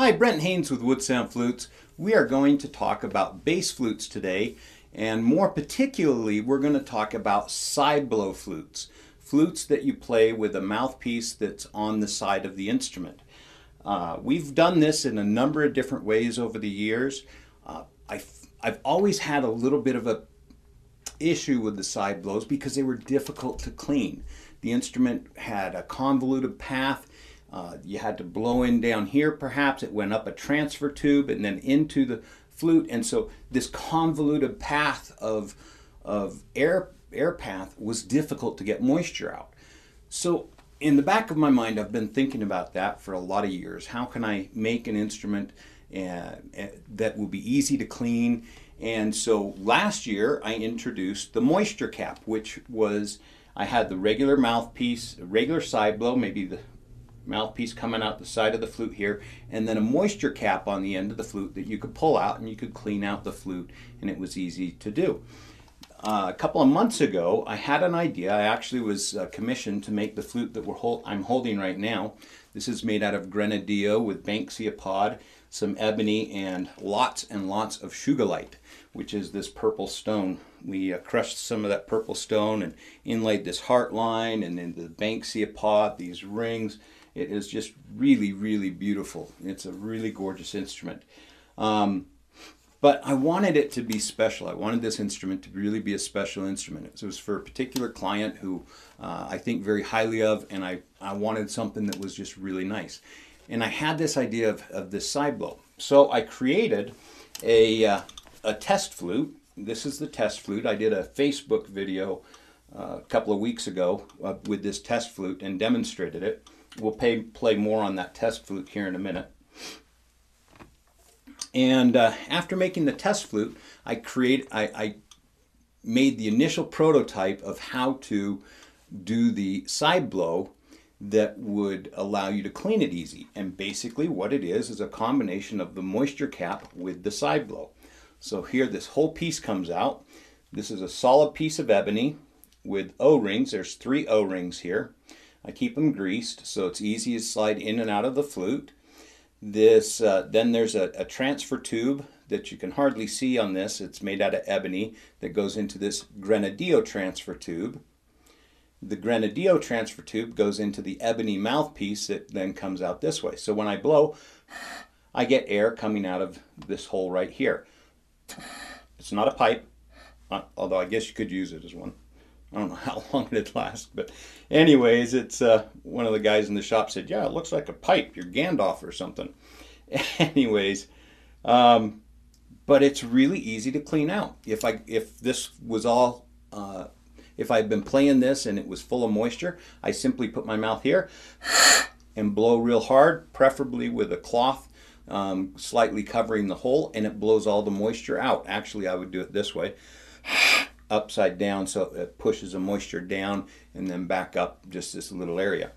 Hi, Brent Haynes with Wood Sound Flutes. We are going to talk about bass flutes today, and more particularly, we're going to talk about side blow flutes. Flutes that you play with a mouthpiece that's on the side of the instrument. Uh, we've done this in a number of different ways over the years. Uh, I've, I've always had a little bit of a issue with the side blows because they were difficult to clean. The instrument had a convoluted path uh, you had to blow in down here perhaps. It went up a transfer tube and then into the flute. And so this convoluted path of, of air, air path was difficult to get moisture out. So in the back of my mind, I've been thinking about that for a lot of years. How can I make an instrument uh, that will be easy to clean? And so last year I introduced the moisture cap, which was I had the regular mouthpiece, regular side blow, maybe the mouthpiece coming out the side of the flute here, and then a moisture cap on the end of the flute that you could pull out and you could clean out the flute, and it was easy to do. Uh, a couple of months ago, I had an idea. I actually was uh, commissioned to make the flute that hol I'm holding right now. This is made out of grenadillo with banksia pod, some ebony, and lots and lots of sugilite, which is this purple stone. We uh, crushed some of that purple stone and inlaid this heart line and then the banksia pod, these rings, it is just really, really beautiful. It's a really gorgeous instrument. Um, but I wanted it to be special. I wanted this instrument to really be a special instrument. It was for a particular client who uh, I think very highly of, and I, I wanted something that was just really nice. And I had this idea of, of this side blow. So I created a, uh, a test flute. This is the test flute. I did a Facebook video uh, a couple of weeks ago uh, with this test flute and demonstrated it. We'll pay, play more on that test flute here in a minute. And uh, after making the test flute, I create I, I made the initial prototype of how to do the side blow that would allow you to clean it easy. And basically what it is is a combination of the moisture cap with the side blow. So here this whole piece comes out. This is a solid piece of ebony with O-rings. There's three O-rings here. I keep them greased so it's easy to slide in and out of the flute. This uh, Then there's a, a transfer tube that you can hardly see on this. It's made out of ebony that goes into this grenadillo transfer tube. The grenadillo transfer tube goes into the ebony mouthpiece that then comes out this way. So when I blow, I get air coming out of this hole right here. It's not a pipe, although I guess you could use it as one. I don't know how long it'd last, but anyways, it's uh, one of the guys in the shop said, "Yeah, it looks like a pipe. You're Gandalf or something." anyways, um, but it's really easy to clean out. If I if this was all uh, if I'd been playing this and it was full of moisture, I simply put my mouth here and blow real hard, preferably with a cloth um, slightly covering the hole, and it blows all the moisture out. Actually, I would do it this way upside down so it pushes the moisture down and then back up just this little area.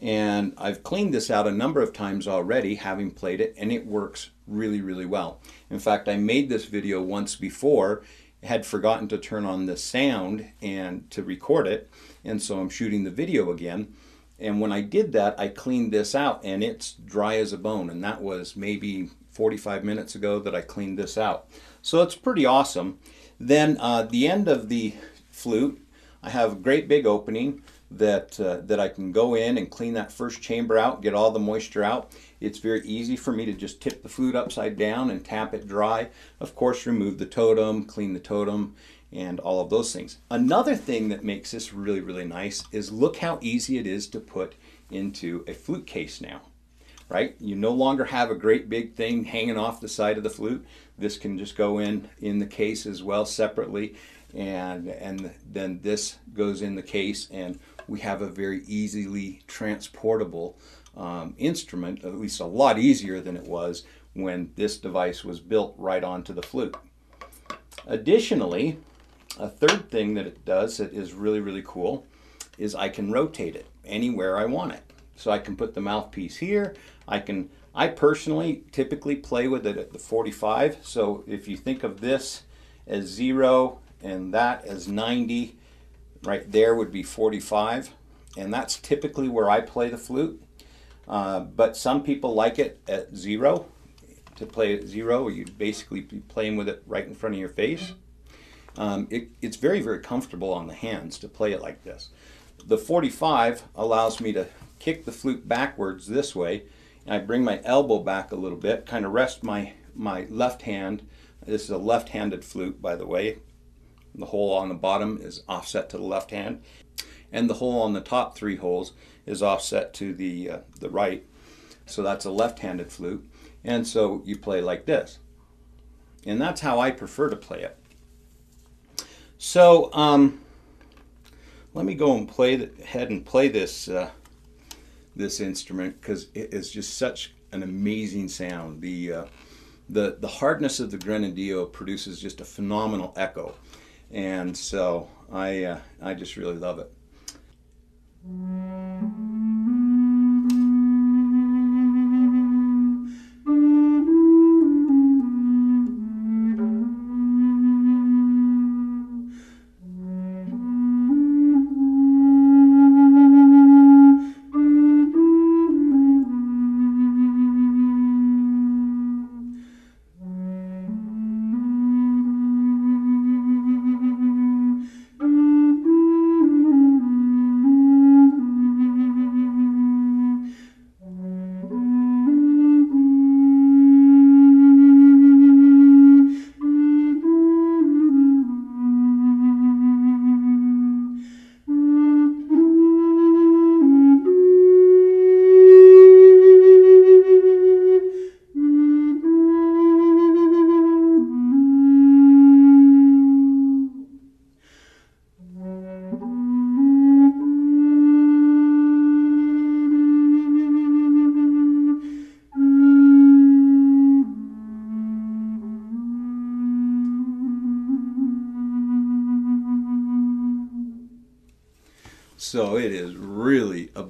And I've cleaned this out a number of times already having played it and it works really really well. In fact I made this video once before had forgotten to turn on the sound and to record it and so I'm shooting the video again and when I did that I cleaned this out and it's dry as a bone and that was maybe 45 minutes ago that I cleaned this out. So it's pretty awesome. Then uh, the end of the flute, I have a great big opening that, uh, that I can go in and clean that first chamber out, get all the moisture out. It's very easy for me to just tip the flute upside down and tap it dry. Of course, remove the totem, clean the totem, and all of those things. Another thing that makes this really, really nice is look how easy it is to put into a flute case now right? You no longer have a great big thing hanging off the side of the flute. This can just go in in the case as well separately and and then this goes in the case and we have a very easily transportable um, instrument, at least a lot easier than it was when this device was built right onto the flute. Additionally, a third thing that it does that is really, really cool is I can rotate it anywhere I want it. So I can put the mouthpiece here. I can, I personally typically play with it at the 45. So if you think of this as zero and that as 90, right there would be 45. And that's typically where I play the flute. Uh, but some people like it at zero, to play at zero, you'd basically be playing with it right in front of your face. Um, it, it's very, very comfortable on the hands to play it like this. The 45 allows me to kick the flute backwards this way, and I bring my elbow back a little bit, kind of rest my, my left hand. This is a left-handed flute, by the way. The hole on the bottom is offset to the left hand, and the hole on the top three holes is offset to the, uh, the right. So that's a left-handed flute. And so you play like this. And that's how I prefer to play it. So um, let me go and play ahead and play this uh, this instrument because it is just such an amazing sound. The uh, the the hardness of the Grenadillo produces just a phenomenal echo, and so I uh, I just really love it.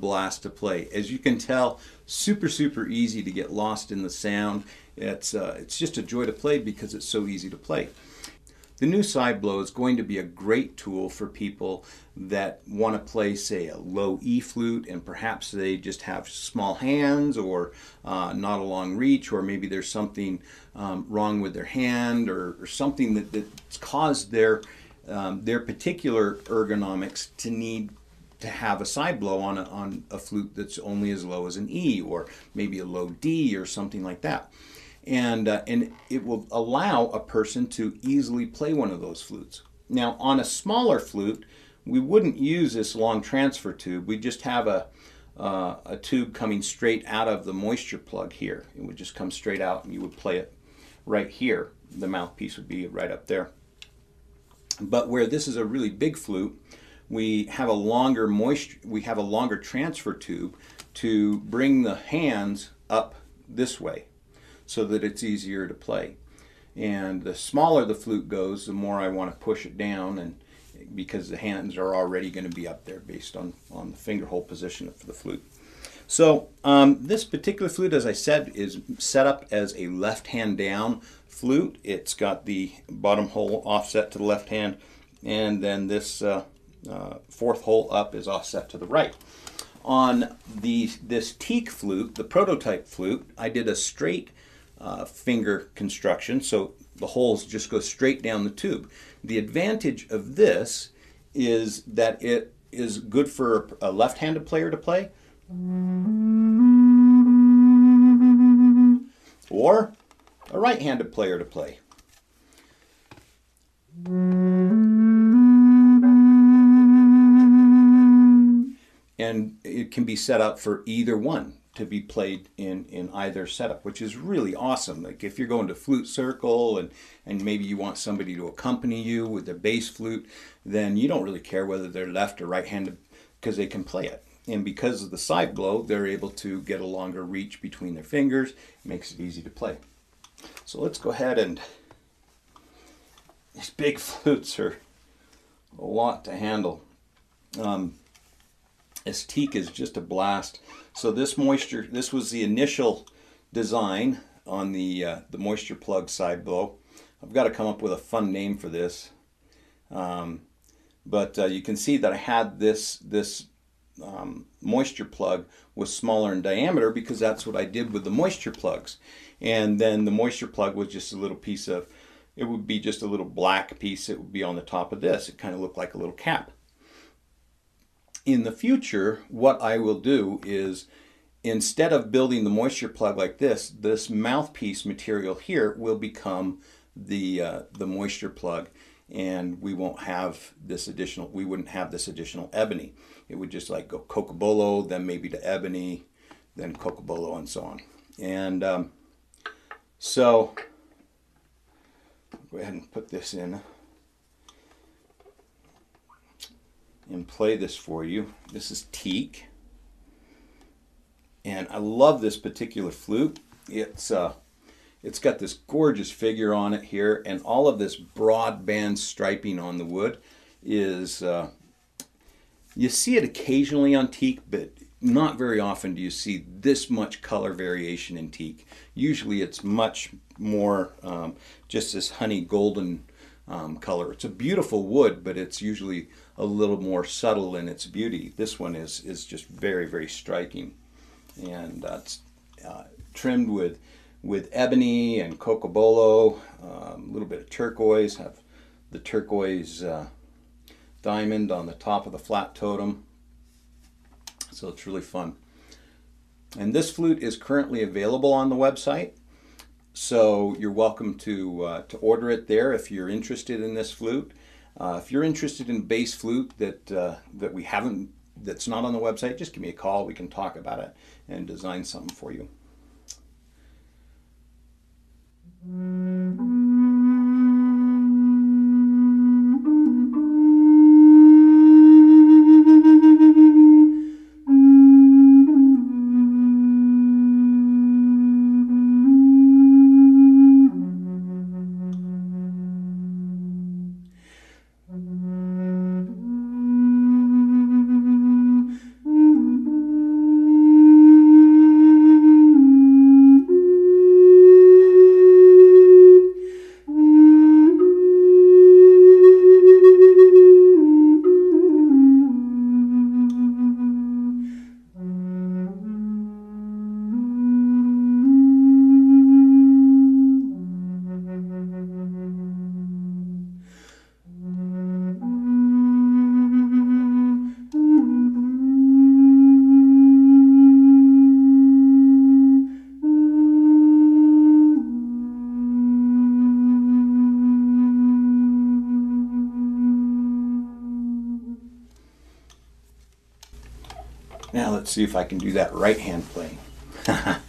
Blast to play. As you can tell, super, super easy to get lost in the sound. It's, uh, it's just a joy to play because it's so easy to play. The new side blow is going to be a great tool for people that want to play, say, a low E flute and perhaps they just have small hands or uh, not a long reach, or maybe there's something um, wrong with their hand or, or something that, that's caused their, um, their particular ergonomics to need to have a side blow on a, on a flute that's only as low as an E or maybe a low D or something like that. And, uh, and it will allow a person to easily play one of those flutes. Now on a smaller flute, we wouldn't use this long transfer tube. We just have a, uh, a tube coming straight out of the moisture plug here. It would just come straight out and you would play it right here. The mouthpiece would be right up there. But where this is a really big flute, we have a longer moisture, we have a longer transfer tube to bring the hands up this way so that it's easier to play. And the smaller the flute goes, the more I want to push it down and because the hands are already going to be up there based on, on the finger hole position for the flute. So um, this particular flute, as I said, is set up as a left hand down flute. It's got the bottom hole offset to the left hand and then this uh, uh, fourth hole up is offset to the right. On the, this teak flute, the prototype flute, I did a straight uh, finger construction, so the holes just go straight down the tube. The advantage of this is that it is good for a left-handed player to play, or a right-handed player to play. And it can be set up for either one to be played in in either setup which is really awesome. Like if you're going to flute circle and and maybe you want somebody to accompany you with their bass flute then you don't really care whether they're left or right handed because they can play it. And because of the side blow they're able to get a longer reach between their fingers. It makes it easy to play. So let's go ahead and these big flutes are a lot to handle. Um, this teak is just a blast. So this moisture, this was the initial design on the, uh, the moisture plug side blow. I've got to come up with a fun name for this. Um, but uh, you can see that I had this, this um, moisture plug was smaller in diameter because that's what I did with the moisture plugs. And then the moisture plug was just a little piece of, it would be just a little black piece that would be on the top of this. It kind of looked like a little cap. In the future, what I will do is instead of building the moisture plug like this, this mouthpiece material here will become the, uh, the moisture plug and we won't have this additional, we wouldn't have this additional ebony. It would just like go cocobolo, then maybe to ebony, then cocobolo and so on. And um, so, go ahead and put this in and play this for you. This is teak. And I love this particular flute. It's uh, it's got this gorgeous figure on it here, and all of this broad band striping on the wood is, uh, you see it occasionally on teak, but not very often do you see this much color variation in teak. Usually it's much more um, just this honey golden um, color. It's a beautiful wood, but it's usually a little more subtle in its beauty. This one is, is just very, very striking. And uh, it's uh, trimmed with with ebony and cocobolo, um, a little bit of turquoise, have the turquoise uh, diamond on the top of the flat totem. So it's really fun. And this flute is currently available on the website. So you're welcome to, uh, to order it there if you're interested in this flute. Uh, if you're interested in bass flute that, uh, that we haven't, that's not on the website, just give me a call. We can talk about it and design something for you. Now see if I can do that right hand playing.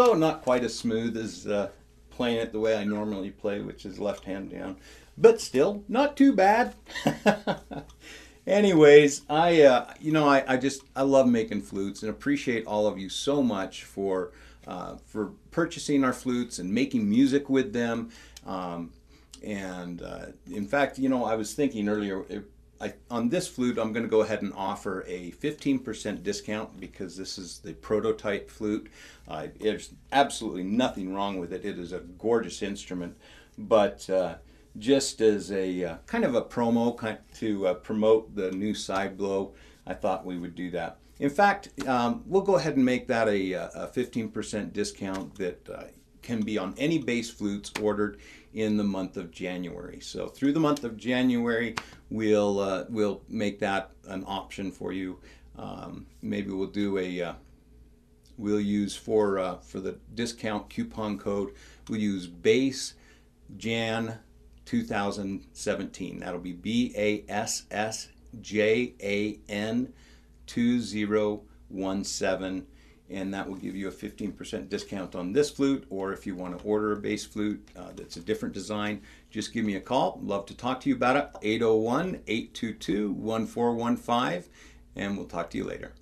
So not quite as smooth as uh, playing it the way I normally play, which is left hand down, but still not too bad. Anyways, I uh, you know I, I just I love making flutes and appreciate all of you so much for uh, for purchasing our flutes and making music with them. Um, and uh, in fact, you know, I was thinking earlier, I, on this flute, I'm going to go ahead and offer a 15% discount because this is the prototype flute. Uh, there's absolutely nothing wrong with it. It is a gorgeous instrument, but uh, just as a uh, kind of a promo kind to uh, promote the new side blow, I thought we would do that. In fact, um, we'll go ahead and make that a, a 15% discount that uh, can be on any bass flutes ordered in the month of January. So through the month of January, we'll uh, we'll make that an option for you. Um, maybe we'll do a uh, we'll use for uh, for the discount coupon code. We'll use bass Jan 2017. That'll be B A S S J A N 2017 and that will give you a 15% discount on this flute or if you want to order a bass flute uh, that's a different design just give me a call. Love to talk to you about it. 801-822-1415 and we'll talk to you later